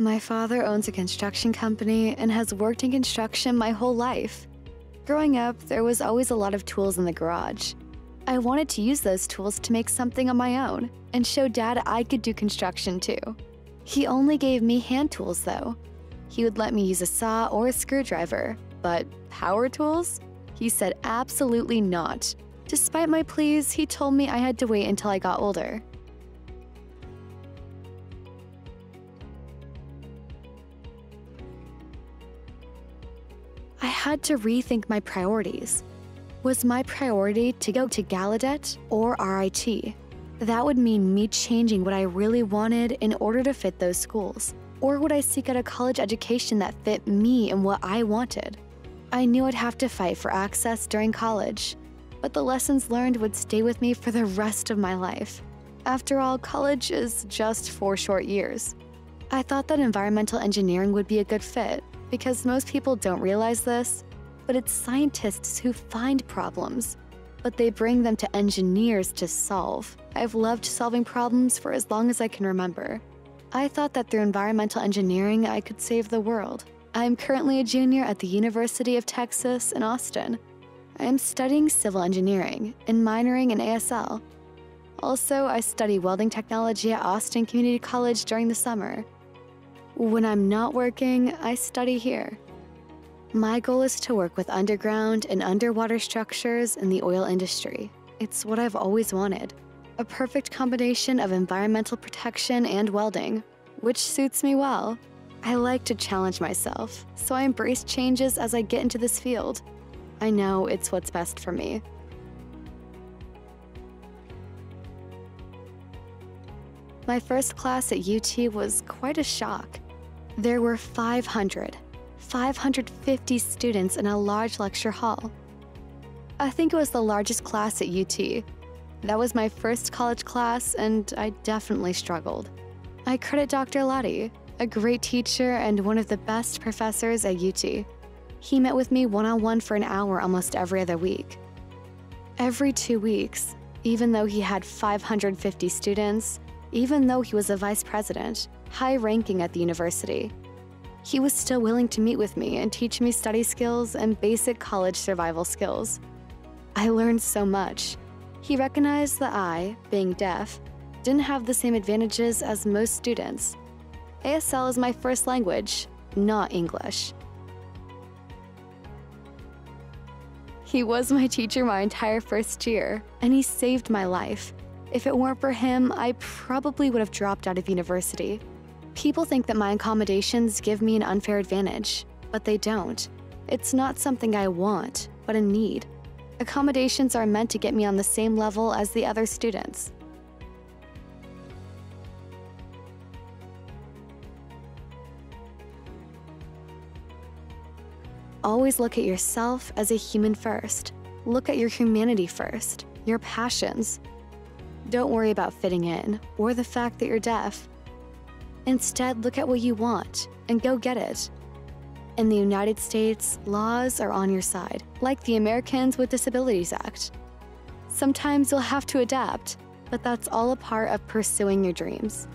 My father owns a construction company and has worked in construction my whole life. Growing up, there was always a lot of tools in the garage. I wanted to use those tools to make something on my own and show dad I could do construction too. He only gave me hand tools though. He would let me use a saw or a screwdriver, but power tools? He said absolutely not. Despite my pleas, he told me I had to wait until I got older. I had to rethink my priorities. Was my priority to go to Gallaudet or RIT? That would mean me changing what I really wanted in order to fit those schools. Or would I seek out a college education that fit me and what I wanted? I knew I'd have to fight for access during college, but the lessons learned would stay with me for the rest of my life. After all, college is just four short years. I thought that environmental engineering would be a good fit because most people don't realize this, but it's scientists who find problems, but they bring them to engineers to solve. I've loved solving problems for as long as I can remember. I thought that through environmental engineering, I could save the world. I am currently a junior at the University of Texas in Austin. I am studying civil engineering and minoring in ASL. Also, I study welding technology at Austin Community College during the summer. When I'm not working, I study here. My goal is to work with underground and underwater structures in the oil industry. It's what I've always wanted a perfect combination of environmental protection and welding, which suits me well. I like to challenge myself, so I embrace changes as I get into this field. I know it's what's best for me. My first class at UT was quite a shock. There were 500, 550 students in a large lecture hall. I think it was the largest class at UT, that was my first college class, and I definitely struggled. I credit Dr. Laude, a great teacher and one of the best professors at UT. He met with me one on one for an hour almost every other week. Every two weeks, even though he had 550 students, even though he was a vice president, high ranking at the university, he was still willing to meet with me and teach me study skills and basic college survival skills. I learned so much, he recognized that I, being deaf, didn't have the same advantages as most students. ASL is my first language, not English. He was my teacher my entire first year, and he saved my life. If it weren't for him, I probably would have dropped out of university. People think that my accommodations give me an unfair advantage, but they don't. It's not something I want, but a need. Accommodations are meant to get me on the same level as the other students. Always look at yourself as a human first. Look at your humanity first, your passions. Don't worry about fitting in or the fact that you're deaf. Instead, look at what you want and go get it. In the United States, laws are on your side, like the Americans with Disabilities Act. Sometimes you'll have to adapt, but that's all a part of pursuing your dreams.